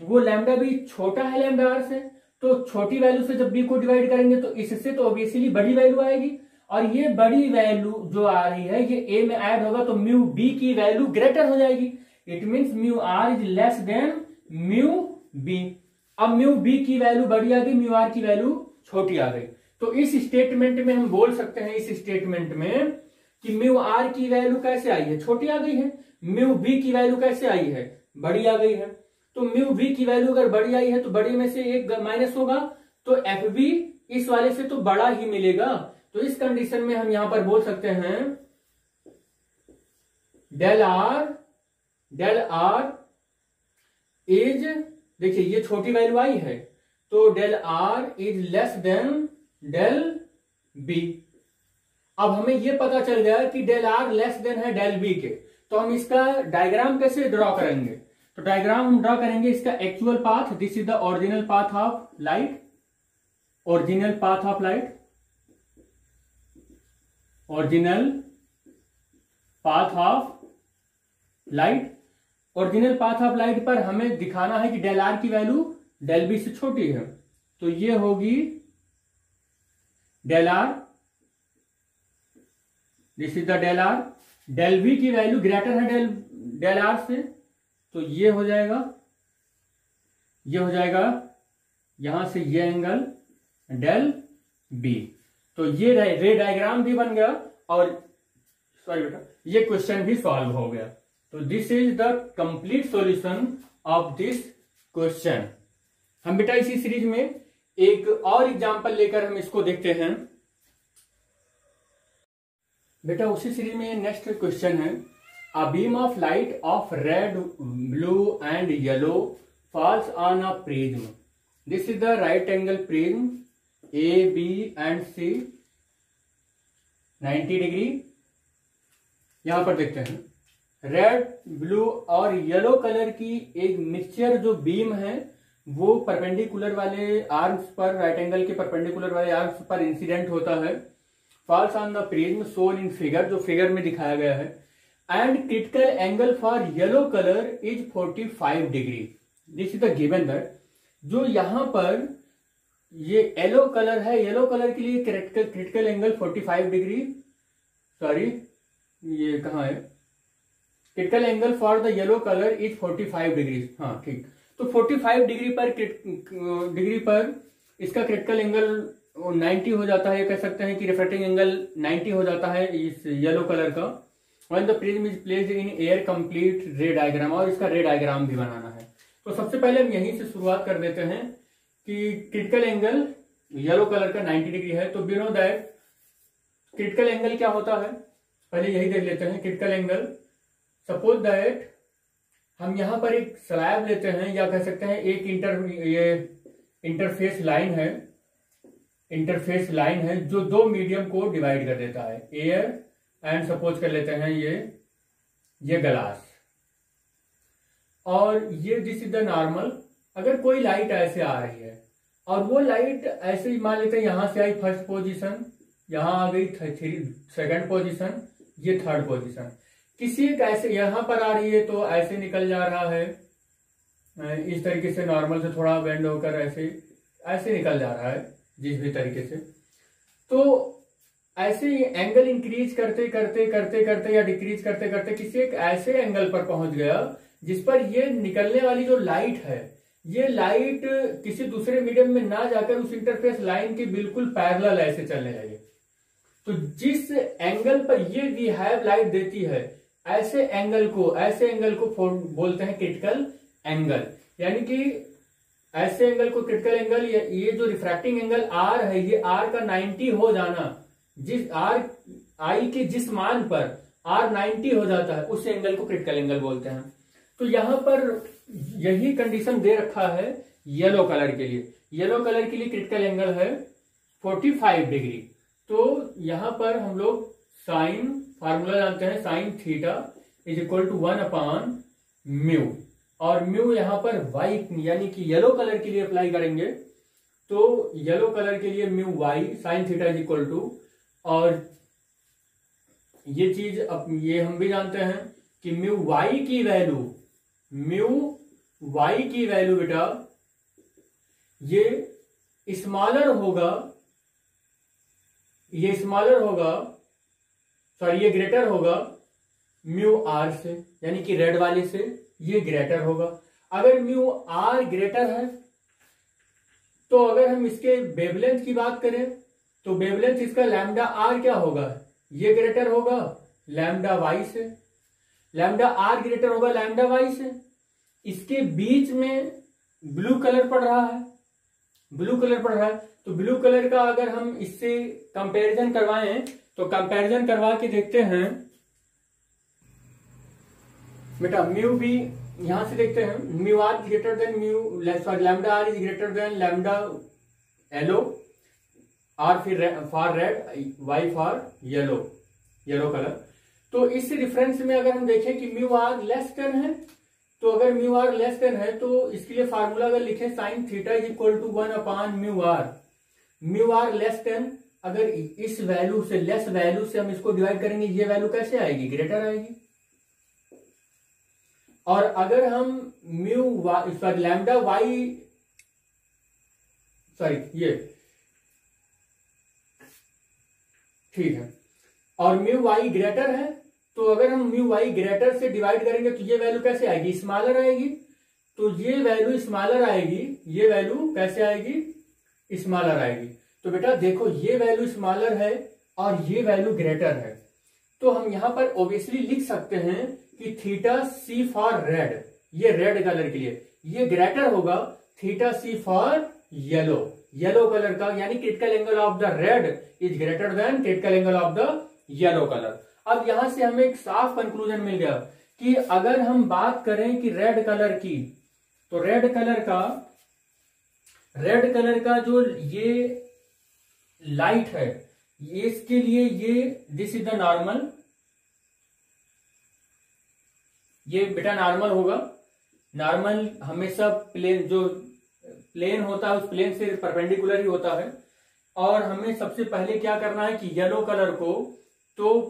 वो लैमडा बी छोटा है लैमडा आर से। तो छोटी वैल्यू से जब बी को डिवाइड करेंगे तो इससे तो ऑब्वियसली बड़ी वैल्यू आएगी। और ये बड़ी वैल्यू जो आ रही है, ये ए में ऐड होगा तो म्यू बी की वैल्यू ग्रेटर हो जाएगी। It means mu R is less than mu B अब म्यू बी की वैल्यू बड़ी आ गई म्यू आर की वैल्यू छोटी आ गई। तो इस स्टेटमेंट में हम बोल सकते हैं, इस स्टेटमेंट में कि म्यू आर की वैल्यू कैसे आई है? छोटी आ गई है। म्यू बी की वैल्यू कैसे आई है? बड़ी आ गई है। तो म्यू वी की वैल्यू अगर बड़ी आई है तो बड़ी में से एक माइनस होगा तो एफ़ बी इस वाले से तो बड़ा ही मिलेगा। तो इस कंडीशन में हम यहाँ पर बोल सकते हैं del R del R is देखिए ये छोटी वैल्यू आई है तो del R is less than del B अब हमें यह पता चल गया कि डेल आर लेस देन है डेल बी के तो हम इसका डायग्राम कैसे ड्रॉ करेंगे? तो डायग्राम हम ड्रॉ करेंगे इसका actual path this is the original path of light original path of light original path of light original path of light पर हमें दिखाना है कि डेल आर की वैल्यू डेल बी से छोटी है। तो ये होगी del R this is the del R del V की वैल्यू ग्रेटर है डेल डेल आर से। तो ये हो जाएगा, ये हो जाएगा यहाँ से ये एंगल डेल बी तो ये रे डायग्राम भी बन गया और सॉरी बेटा, ये क्वेश्चन भी सॉल्व हो गया। तो this is the complete solution of this question हम बेटा इसी सीरीज़ में एक और एग्जांपल लेकर हम इसको देखते हैं। बेटा उसी सीरीज़ में नेक्स्ट क्वेश्चन है। A beam of light of red, blue and yellow falls on a prism. This is the right angle prism A, B and C. 90 degree यहाँ पर देखते हैं। रेड ब्लू और येलो कलर की एक mixture जो beam है वो परपेंडिकुलर वाले आर्म्स पर राइट एंगल के परपेंडिकुलर वाले आर्म्स पर इंसिडेंट होता है। Falls on the prism shown in figure जो फिगर में दिखाया गया है। And critical angle for yellow colour is 45 degree this is the given that जो यहाँ पर ये येलो कलर है येलो कलर के लिए critical critical angle 45 degree sorry ये कहा है? Critical angle for the yellow colour is 45 degree हाँ ठीक. तो 45 डिग्री पर डिग्री पर इसका क्रिटिकल एंगल 90 हो जाता है, कह सकते हैं कि रिफ्रेक्टिंग एंगल 90 हो जाता है इस येलो कलर का. When the prism is placed in air complete ray diagram, और इसका रे डायग्राम भी बनाना है। तो सबसे पहले हम यहीं से शुरुआत कर देते हैं कि क्रिटिकल एंगल येलो कलर का 90 डिग्री है। तो बिनो दैट क्रिटिकल एंगल क्या होता है? पहले यही देख लेते हैं क्रिटिकल एंगल सपोज़ दैट हम यहाँ पर एक स्लैब लेते हैं, या कह सकते हैं एक इंटर ये इंटरफेस लाइन है। इंटरफेस लाइन है जो दो मीडियम को डिवाइड कर देता है। एयर एंड सपोज़ कर लेते हैं ये ये ग्लास और ये दिस इज़ द नॉर्मल अगर कोई लाइट ऐसे आ रही है, और वो लाइट ऐसे ही मान लेते हैं, यहाँ से आई फ़र्स्ट पोजीशन यहाँ आ गई थ्री सेकंड पोजीशन ये थर्ड पोजीशन किसी एक ऐसे, यहाँ पर आ रही है तो ऐसे निकल जा रहा है. इस तरीके से नॉर्मल से थोड़ा बेंड होकर ऐसे ऐसे निकल जा रहा है, जिस भी तरीके से. तो ऐसे ही एंगल इंक्रीज करते करते करते करते या डिक्रीज करते करते किसी एक ऐसे एंगल पर पहुँच गया जिस पर ये निकलने वाली जो लाइट है, ये लाइट किसी दूसरे मीडियम में ना जाकर उस इंटरफेस लाइन के बिल्कुल पैरेलल ऐसे चलने लगे। तो जिस एंगल पर ये वी हैव लाइट देती है, ऐसे एंगल को, ऐसे एंगल को बोलते हैं क्रिटिकल एंगल यानी कि ऐसे एंगल को क्रिटिकल एंगल ये जो रिफ्रैक्टिंग एंगल आर है, ये आर का 90 हो जाना जिस आर आई के जिस मान पर आर 90 हो जाता है, उस एंगल को क्रिटिकल एंगल बोलते हैं। तो यहाँ पर यही कंडीशन दे रखा है येलो कलर के लिए। येलो कलर के लिए क्रिटिकल एंगल है 45 डिग्री तो यहाँ पर हम लोग साइन फार्मूला जानते हैं sine theta is equal to one upon mu और म्यू यहाँ पर वाई यानी कि येलो कलर के लिए अप्लाई करेंगे। तो येलो कलर के लिए mu Y sine theta is equal to और ये चीज़ अब ये हम भी जानते हैं कि म्यू वाई की वैल्यू म्यू वाई की वैल्यू बेटा, ये स्मॉलर होगा, ये स्मॉलर होगा सॉरी ये ग्रेटर होगा म्यू आर से, यानी कि रेड वाले से ये ग्रेटर होगा। अगर म्यू आर ग्रेटर है तो अगर हम इसके बेबलेंथ की बात करें तो बेबलेंथ इसका लैमडा आर क्या होगा? ये ग्रेटर होगा लैमडा वाई से। लैमडा आर ग्रेटर होगा लैमडा वाई से। इसके बीच में ब्लू कलर पड़ रहा है। ब्लू कलर पड़ रहा है। तो ब्लू कलर का अगर हम इससे कंपैरिजन करवाएँ तो कंपैरिजन करवा के देखते हैं। बेटा म्यू भी यहाँ से देखते हैं। Mu R greater than mu sorry lambda R is greater than lambda yellow R फिर for red Y for yellow yellow colour तो इस रेफरेंस में अगर हम देखें कि म्यू आर लेस देन है तो अगर म्यू आर लेस देन है तो इसके लिए फार्मूला अगर लिखे sine theta is equal to one upon mu R mu R less than अगर इस वैल्यू से लेस वैल्यू से हम इसको डिवाइड करेंगे, ये वैल्यू कैसे आएगी? ग्रेटर आएगी। और अगर हम mu sorry lambda Y sorry ये ठीक है। और म्यू वाई ग्रेटर है तो अगर हम म्यू वाई ग्रेटर से डिवाइड करेंगे तो ये वैल्यू कैसे आएगी? स्मॉलर आएगी। तो ये वैल्यू स्मॉलर आएगी, ये वैल्यू कैसे आएगी? स्मॉलर आएगी। तो बेटा, देखो, ये वैल्यू स्मॉलर है और ये वैल्यू ग्रेटर है। तो हम यहाँ पर ओबियसली लिख सकते हैं कि थीटा सी फॉर रेड ये रेड कलर के लिए, ये ग्रेटर होगा theta C for yellow yellow colour का, यानी critical angle of the red is greater than critical angle of the yellow colour अब यहाँ से हमें एक साफ़ कंक्लूजन मिल गया कि अगर हम बात करें कि रेड कलर की तो रेड कलर का रेड कलर का जो ये लाइट है इसके लिए ये दिस इज़ द नॉर्मल ये बेटा नॉर्मल होगा। नॉर्मल हमेशा प्लेन जो प्लेन होता है, उस प्लेन से परपेंडिकुलर ही होता है। और हमें सबसे पहले क्या करना है कि येलो कलर को तो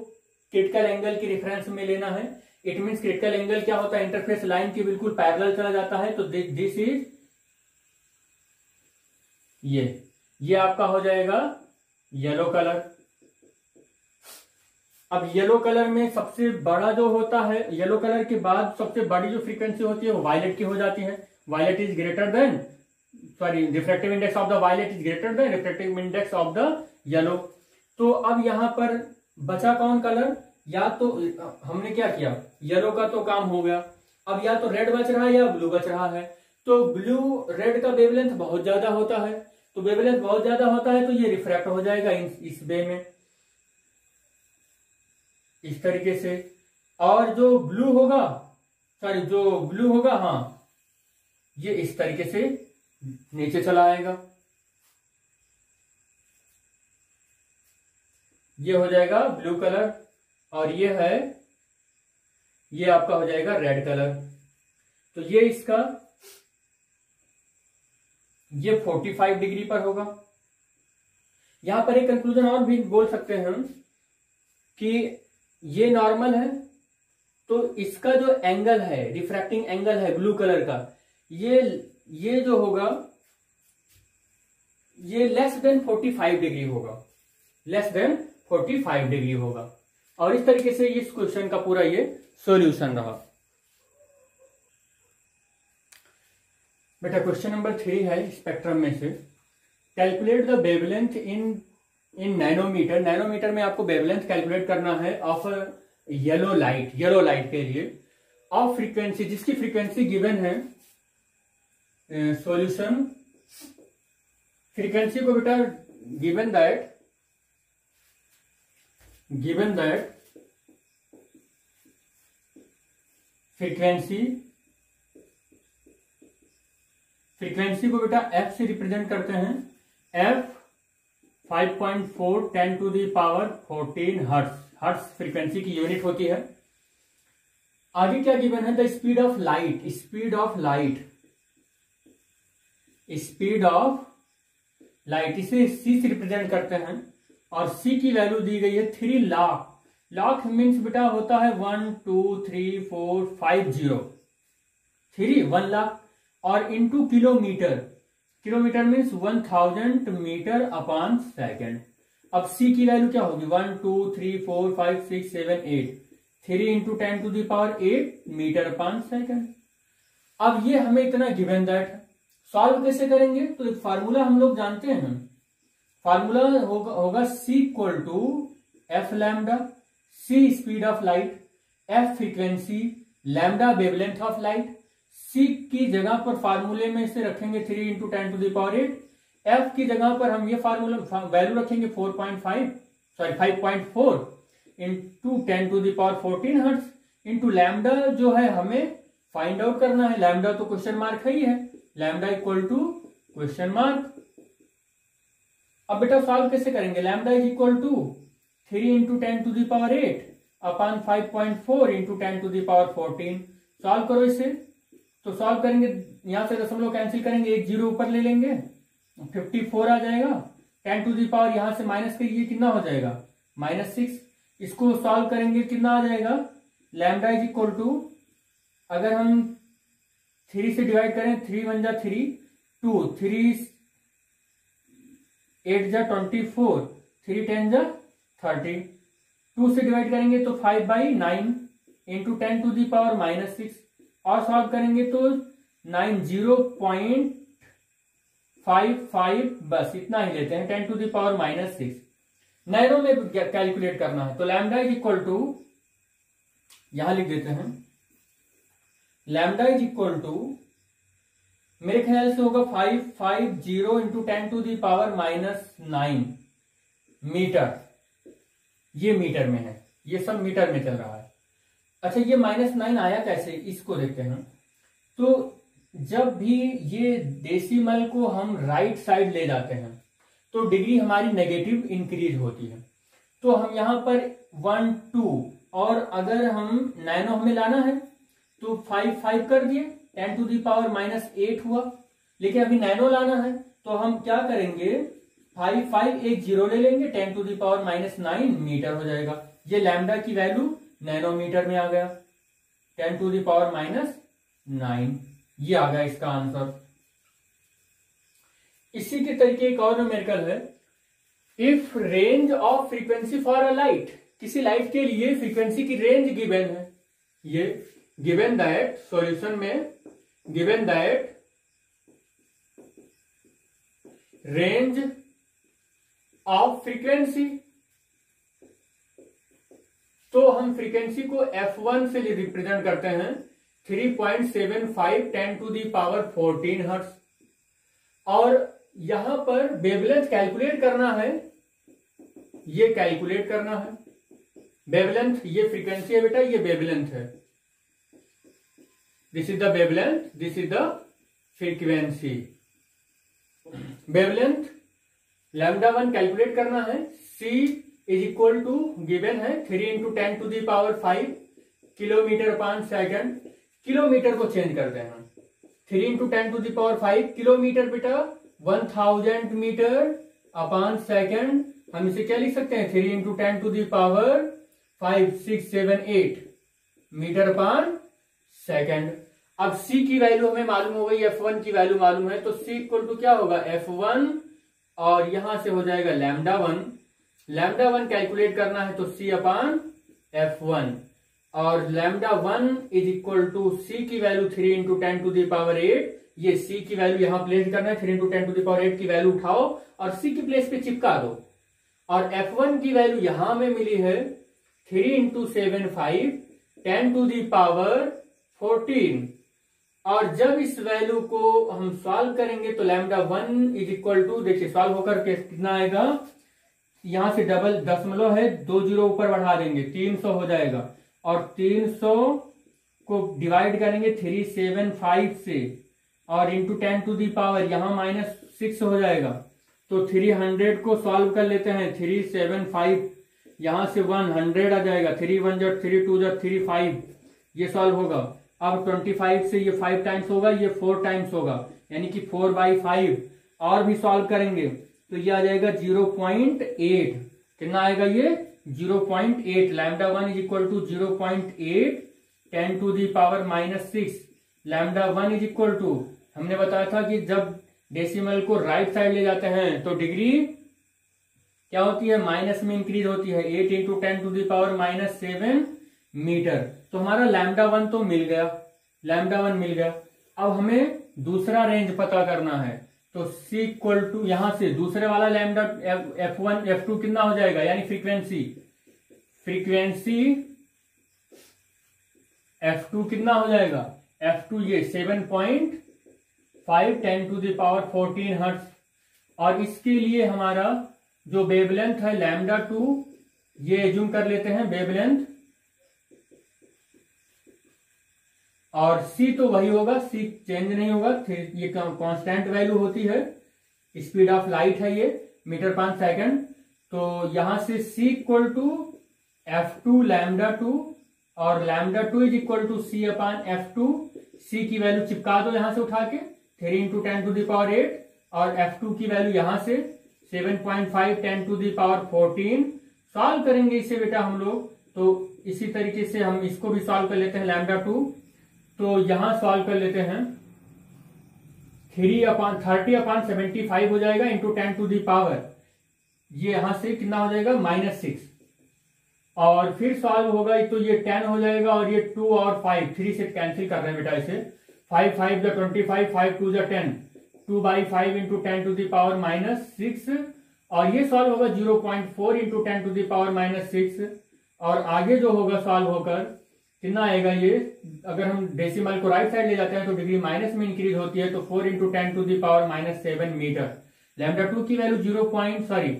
क्रिटिकल एंगल की रेफरेंस में लेना है। इट मीन क्रिटिकल एंगल क्या होता है? इंटरफेस लाइन के बिल्कुल पैरेलल चला जाता है। तो दिस इज़ ये। ये आपका हो जाएगा येलो कलर अब येलो कलर में सबसे बड़ा जो होता है येलो कलर के बाद सबसे बड़ी जो फ्रीक्वेंसी होती है, वो वायलेट की हो जाती है। Violet is greater than sorry refractive index of the violet is greater than refractive index of the yellow तो अब यहाँ पर बचा कौन कलर या तो हमने क्या किया? येलो का तो काम हो गया। अब या तो रेड बच रहा है या ब्लू बच रहा है। तो ब्लू रेड का वेवलेंथ बहुत ज़्यादा होता है। तो वेवलेंथ बहुत ज़्यादा होता है तो ये रिफ्रैक्ट हो जाएगा इस वे में। इस तरीके से। और जो ब्लू होगा सॉरी जो ब्लू होगा हाँ ये इस तरीके से नीचे चला आएगा। ये हो जाएगा ब्लू कलर और ये है, ये आपका हो जाएगा रेड कलर। तो ये इसका, ये 45 डिग्री पर होगा। यहाँ पर एक कंक्लूजन और भी बोल सकते हैं हम कि ये नॉर्मल है तो इसका जो एंगल है रिफ्रैक्टिंग एंगल है ब्लू कलर का, ये ये जो होगा, ये लेस देन 45 डिग्री होगा। लेस देन 45 डिग्री होगा। और इस तरीके से इस क्वेश्चन का पूरा ये सॉल्यूशन रहा। बेटा क्वेश्चन नंबर थ्री है स्पेक्ट्रम में से। Calculate the wavelength in in nanometer nanometer में आपको बेबलेंथ कैलकुलेट करना है of yellow light yellow light के लिए। ऑफ़ फ्रीक्वेंसी जिसकी फ्रीक्वेंसी गिवन है सॉल्यूशन फ्रीक्वेंसी को बेटा given that given that frequency frequency को बेटा एफ़ से रिप्रेजेंट करते हैं। F 5.4 10 to the power 14 hertz hertz frequency की यूनिट होती है। आगे क्या गिवन है? The speed of light speed of light speed of light इसे सी से रिप्रेजेंट करते हैं और सी की वैल्यू दी गई है थ्री लाख। लाख मीन्स बेटा होता है one, two, three, four, five, zero. Three, one lakh और into kilometre. Kilometre means one thousand metre upon second अब सी की वैल्यू क्या होगी? One, two, three, four, five, six, seven, eight. Three into ten to the power eight metre upon second अब ये हमें इतना given that है solve कैसे करेंगे? तो एक फार्मूला हम लोग जानते हैं। फार्मूला होगा होगा C equal to F lambda C speed of light F frequency lambda wavelength of light C की जगह पर फार्मूले में इसे रखेंगे three into ten to the power eight F की जगह पर हम ये फार्मूला वैल्यू रखेंगे four point five sorry five point four into ten to the power fourteen hertz into lambda जो है हमें फाइंड आउट करना है। लैमडा तो क्वेश्चन मार्क ही है। Lambda equal to question mark अब बेटा सॉल्व कैसे करेंगे? Lambda is equal to three into ten to the power eight upon five point four into ten to the power fourteen solve करो इसे। तो सॉल्व करेंगे, यहाँ से दशमलव कैंसिल करेंगे, एक ज़ीरो ऊपर ले लेंगे। फिफ्टी फोर आ जाएगा। टेन टू दावर यहाँ से माइनस करिए कितना हो जाएगा? माइनस सिक्स इसको सॉल्व करेंगे, कितना आ जाएगा? लैमडा इज़ इक्वल टू अगर हम थ्री से डिवाइड करें, थ्री वन जा थ्री, टू, थ्री एट जा ट्वेंटी फोर, थ्री टेन जा थर्टी। टू से डिवाइड करेंगे तो five by nine into ten to the power minus six. और सॉल्व करेंगे तो nine zero point five five, बस इतना ही लेते हैं, ten to the power minus six. Nano में कैलकुलेट करना है तो लैमडा इज़ इक्वल टू, यहाँ लिख देते हैं लैमडा इज़ इक्वल टू मेरे ख्याल से होगा five five zero into ten to the power minus nine metre ये मीटर में है. ये सब मीटर में चल रहा है. अच्छा ये माइनस नाइन आया कैसे? इसको देखते हैं तो जब भी ये डेसिमल को हम राइट साइड ले जाते हैं तो डिग्री हमारी नेगेटिव इंक्रीज होती है. तो हम यहाँ पर वन टू और अगर हम नैनो हमें लाना है तो फाइव फाइव कर दिए। Ten to the power minus eight हुआ। लेकिन अभी नैनो लाना है तो हम क्या करेंगे? फाइव फाइव एक ज़ीरो ले लेंगे ten to the power minus nine metre हो जाएगा। ये लैमडा की वैल्यू नैनोमीटर में आ गया। Ten to the power minus nine ये आ गया इसका आंसर इसी के तरीके एक और न्यूमेरिकल है। If range of frequency for a light किसी लाइट के लिए फ्रीक्वेंसी की रेंज गिवन है। ये given that solution में given that range of frequency तो हम फ्रीक्वेंसी को F1 से रिप्रेजेंट करते हैं 3.75 10 टू दी पावर 14 हर्ट्स और यहाँ पर बेबलेंथ कैलकुलेट करना है, ये कैलकुलेट करना है। बेबलेंथ ये फ्रीक्वेंसी है बेटा, ये बेबलेंथ है। This is the wavelength, this is the frequency. Wavelength, lambda one calculate करना है, c is equal to given है three into ten to the power five kilometre पाँच सेकंड किलोमीटर को चेंज करते हैं three into ten to the power five kilometre बेटा one thousand metre upon second हम इसे क्या लिख सकते हैं? Three into ten to the power five six seven eight metre upon second अब c की वैल्यू हमें मालूम हो गई f1 की वैल्यू मालूम है तो c इक्वल टू क्या होगा? F1 और यहाँ से हो जाएगा lambda one lambda one calculate करना है तो c अपान एफ़ वन और lambda one is equal to C की value three into ten to the power eight ये सी की वैल्यू यहाँ प्लेस करना है three into ten to the power eight की वैल्यू उठाओ और सी की प्लेस पे चिपका दो। और एफ़ वन की वैल्यू यहाँ में मिली है three into seven five ten to the power fourteen और जब इस वैल्यू को हम सॉल्व करेंगे तो lambda one is equal to देखिए सॉल्व होकर के कितना आएगा? यहाँ से डबल दशमलव है, दो ज़ीरो ऊपर बढ़ा देंगे, तीन सौ हो जाएगा। और तीन सौ को डिवाइड करेंगे थ्री सेवन फाइव से, और into ten to the power यहाँ माइनस सिक्स हो जाएगा। तो थ्री हंड्रेड को सॉल्व कर लेते हैं थ्री सेवन फाइव यहाँ से वन हंड्रेड आ जाएगा थ्री वन जब थ्री टू जब थ्री फाइव ये सॉल्व होगा। अब ट्वेंटी फाइव से ये फाइव टाइम्स होगा, ये फोर टाइम्स होगा। यानी कि फोर बाई फाइव और भी सॉल्व करेंगे। तो ये आ जाएगा ज़ीरो पॉइंट एट कितना आएगा ये? Zero point eight lambda one is equal to zero point eight ten to the power minus six lambda one is equal to हमने बताया था कि जब डेसिमल को राइट साइड ले जाते हैं तो डिग्री क्या होती है? माइनस में इंक्रीज होती है। Eight into ten to the power minus seven metre तो हमारा लैमडा वन तो मिल गया लैमडा वन मिल गया। अब हमें दूसरा रेंज पता करना है। तो सी इक्वल टू यहाँ से दूसरे वाला lambda F one F two कितना हो जाएगा? यानी फ्रीक्वेंसी फ्रीक्वेंसी एफ़ टू कितना हो जाएगा? एफ़ टू ये seven point five ten to the power fourteen hertz और इसके लिए हमारा जो बेबलेंथ है लैमडा टू ये एज्यूम कर लेते हैं बेबलेंथ और सी तो वही होगा सी चेंज नहीं होगा ये कांस्टेंट वैल्यू होती है। स्पीड ऑफ़ लाइट है ये मीटर पाँच सेकंड तो यहाँ से C equal to F two lambda two और lambda two is equal to C upon F two C की वैल्यू चिपका दो यहाँ से उठा के। Three into ten to the power eight और एफ़ टू की वैल्यू यहाँ से seven point five ten to the power fourteen solve करेंगे इसे बेटा हम लोग। तो इसी तरीके से हम इसको भी सॉल्व कर लेते हैं लैमडा टू तो यहाँ सॉल्व कर लेते हैं। Three upon thirty upon seventy five हो जाएगा इंटू टेन टू दावर ये यहाँ से कितना हो जाएगा? माइनस सिक्स और फिर सॉल्व होगा तो ये टेन हो जाएगा और ये टू और फाइव थ्री से कैंसिल कर रहे हैं बेटा इसे। Five five the twenty five five two the ten two by five into ten to the power minus six और ये सॉल्व होगा zero point four into ten to the power minus six और आगे जो होगा सॉल्व होकर कितना आएगा ये? अगर हम डेसिमल को राइट साइड ले जाते हैं तो डिग्री माइनस में इंक्रीज होती है तो four into ten to the power minus seven metre lambda two की value zero point sorry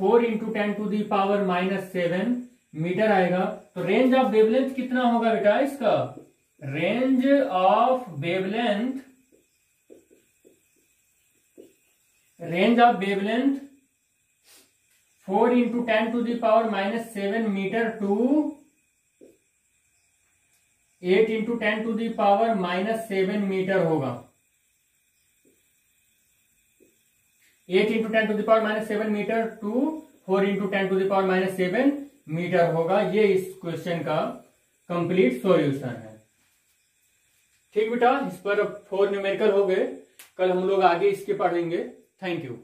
four into ten to the power minus seven metre आएगा। तो रेंज ऑफ़ वेवलेंथ कितना होगा बेटा इसका? Range of wavelength range of wavelength four into ten to the power minus seven metre to eight into ten to the power minus seven metre होगा। Eight into ten to the power minus seven metre to four into ten to the power minus seven metre होगा। ये इस question का complete solution है। ठीक बेटा, इस पर फोर न्यूमेरिकल हो गए। कल हम लोग आगे इसके पढ़ेंगे। Thank you